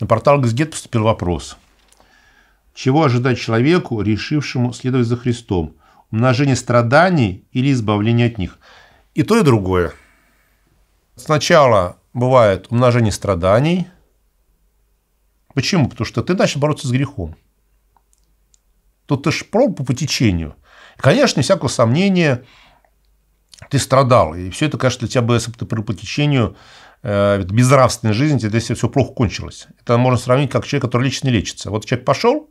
На портал Газгет поступил вопрос. Чего ожидать человеку, решившему следовать за Христом? Умножение страданий или избавление от них? И то, и другое. Сначала бывает умножение страданий. Почему? Потому что ты начал бороться с грехом. Тут ты ж пробовал по течению. Конечно, всякого сомнения, ты страдал. И все это, конечно, для тебя было, если бы по течению Э, безнравственная жизнь, это если все плохо кончилось. Это можно сравнить как человек, который лично лечится. Вот человек пошел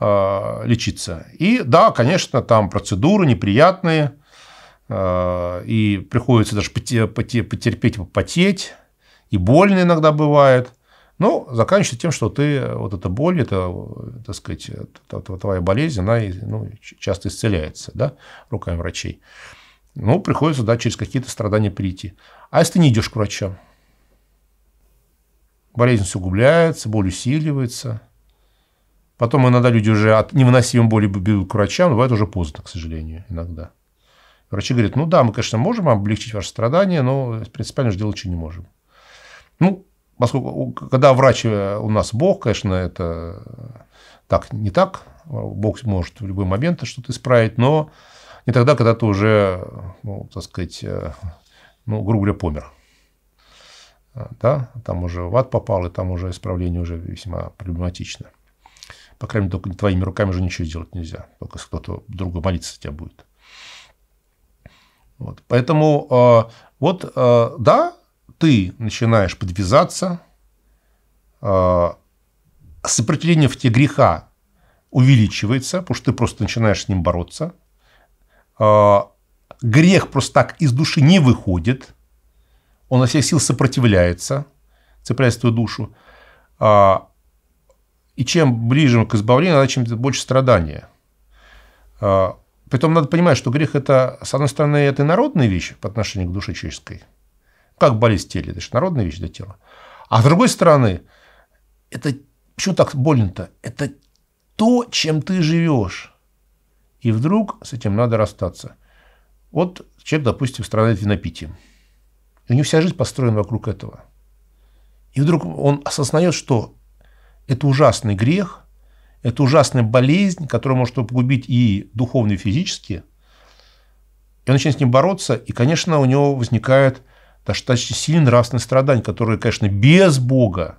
э, лечиться, и да, конечно, там процедуры неприятные, э, и приходится даже потерпеть, попотеть, и больно иногда бывает. Но заканчивается тем, что ты, вот эта боль, это, так сказать, твоя болезнь, она ну, часто исцеляется да, руками врачей. Ну, приходится, да, через какие-то страдания прийти. А если ты не идешь к врачам? Болезнь усугубляется, боль усиливается. Потом иногда люди уже от невыносимой боли бегут к врачам, но бывает уже поздно, к сожалению, иногда. Врачи говорят, ну да, мы, конечно, можем облегчить ваши страдания, но принципиально же делать ничего не можем. Ну, поскольку, когда врач э, у нас Бог, конечно, это так не так. Бог может в любой момент что-то исправить, но не тогда, когда ты уже, ну, так сказать, э, ну, грубо говоря, помер. А, да, там уже в ад попал, и там уже исправление уже весьма проблематично. По крайней мере, только твоими руками уже ничего сделать нельзя. Только кто-то другой молиться тебя будет. Вот. Поэтому э, вот, э, да, ты начинаешь подвязаться, э, сопротивление в тебе греха увеличивается, потому что ты просто начинаешь с ним бороться. Э, грех просто так из души не выходит, он на всех сил сопротивляется, цепляясь в твою душу. А, и чем ближе к избавлению, чем больше страдания. А, притом надо понимать, что грех это, с одной стороны, это народная вещь по отношению к душе человеческой. Как болезнь в теле, это же народная вещь для тела. А с другой стороны, это почему так больно-то? Это то, чем ты живешь. И вдруг с этим надо расстаться. Вот человек, допустим, страдает винопитием. И у него вся жизнь построена вокруг этого. И вдруг он осознает, что это ужасный грех, это ужасная болезнь, которая может погубить и духовно, и физически. И он начинает с ним бороться, и, конечно, у него возникает достаточно сильный нравственный страдание, которое, конечно, без Бога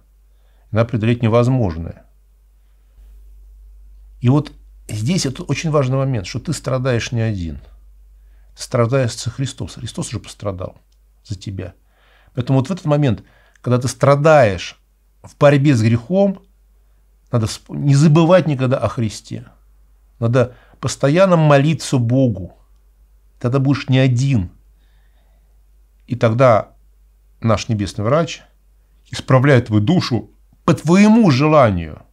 надо преодолеть невозможное. И вот здесь это очень важный момент, что ты страдаешь не один – страдает со Христос. Христос уже пострадал за тебя. Поэтому вот в этот момент, когда ты страдаешь в борьбе с грехом, надо не забывать никогда о Христе. Надо постоянно молиться Богу. Тогда будешь не один. И тогда наш небесный врач исправляет твою душу по твоему желанию,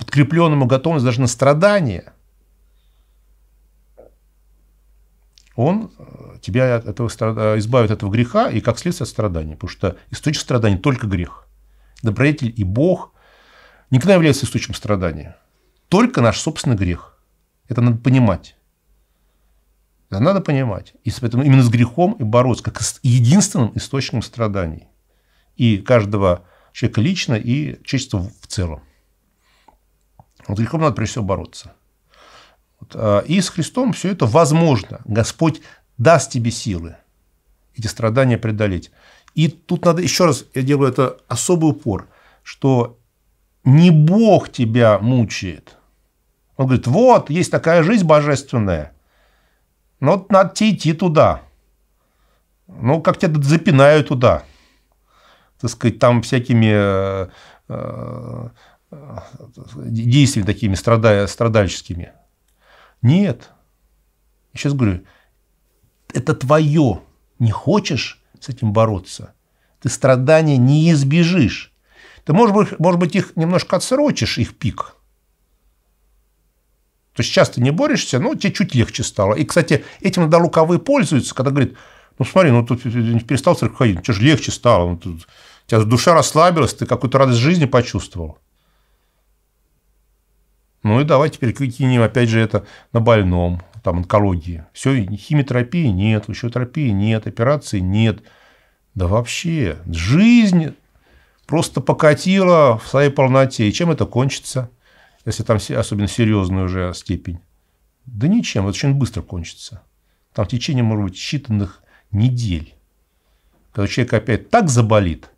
подкрепленному готовностью даже на страдания – он э, тебя от этого, э, избавит от этого греха и как следствие от страданий. Потому что источник страданий только грех. Добродетель и Бог никогда не являются источником страдания. Только наш собственный грех. Это надо понимать. Это надо понимать. И поэтому именно с грехом и бороться, как с единственным источником страданий. И каждого человека лично, и человечества в целом. Вот грехом надо прежде всего бороться. А, и с Христом все это возможно. Господь даст тебе силы эти страдания преодолеть. И тут надо еще раз, я делаю это особый упор, что не Бог тебя мучает. Он говорит, вот, есть такая жизнь божественная, но вот надо тебе идти туда. Ну, как тебя запинают туда. Так сказать, там всякими э, действиями такими страдальческими. Нет. Я сейчас говорю, это твое. Не хочешь с этим бороться, ты страдания не избежишь. Ты, может быть, может быть, их немножко отсрочишь, их пик. То есть, часто не борешься, но тебе чуть легче стало. И, кстати, этим иногда лукавые пользуются, когда говорит, ну смотри, ну тут перестал церковь ходить, что же легче стало, ну, тут, у тебя душа расслабилась, ты какую-то радость жизни почувствовал. Ну и давай теперь кинем опять же это на больном, там онкологии. Все, химиотерапии нет, лучеотерапии нет, операции нет. Да вообще, жизнь просто покатило в своей полноте. И чем это кончится, если там особенно серьезная уже степень? Да ничем, это очень быстро кончится. Там в течение, может быть, считанных недель. Когда человек опять так заболит,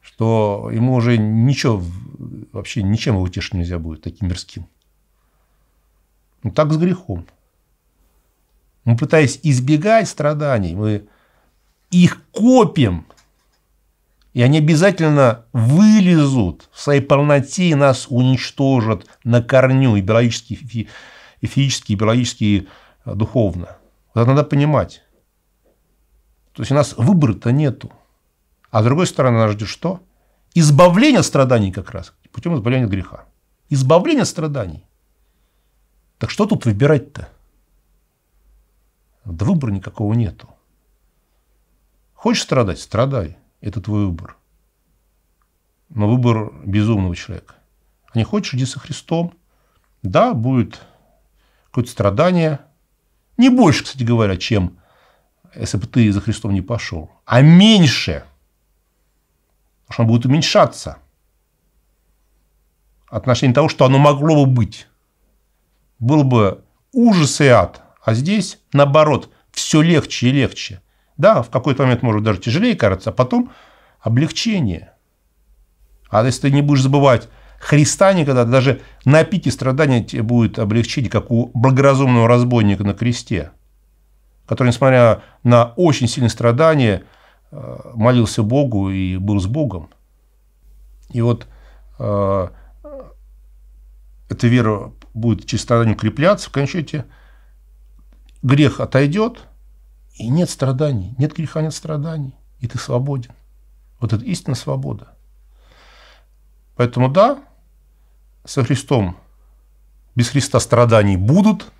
что ему уже ничего, вообще ничем его утешить нельзя будет, таким мирским. Ну, так с грехом. Мы, пытаясь избегать страданий, мы их копим, и они обязательно вылезут в своей полноте и нас уничтожат на корню и биологически, и физически, и биологически, и э, духовно. Это надо понимать. То есть у нас выбора-то нету. А с другой стороны, нас ждет что? Избавление от страданий как раз, путем избавления от греха. Избавление от страданий. Так что тут выбирать-то? Да выбора никакого нету. Хочешь страдать? Страдай. Это твой выбор. Но выбор безумного человека. А не хочешь, иди со Христом. Да, будет какое-то страдание. Не больше, кстати говоря, чем если бы ты за Христом не пошел. А меньше. Потому что оно будет уменьшаться. Отношение того, что оно могло бы быть. Был бы ужас и ад. А здесь, наоборот, все легче и легче. Да, в какой-то момент может даже тяжелее кажется, а потом облегчение. А если ты не будешь забывать Христа никогда, даже на пике страдания тебе будет облегчение, как у благоразумного разбойника на кресте, который, несмотря на очень сильные страдания, э, молился Богу и был с Богом. И вот э, эта вера будет через страдание укрепляться, в конечном счете грех отойдет – и нет страданий, нет греха, нет страданий, и ты свободен. Вот это истинная свобода. Поэтому да, со Христом, без Христа страданий будут,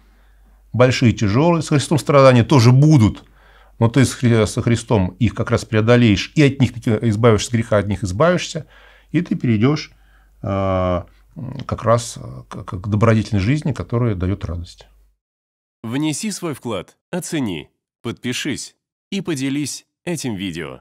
большие, тяжелые, с Христом страдания тоже будут, но ты со Христом их как раз преодолеешь, и от них избавишься, греха от них избавишься, и ты перейдешь а, как раз к добродетельной жизни, которая дает радость. Внеси свой вклад, оцени – Подпишись и поделись этим видео.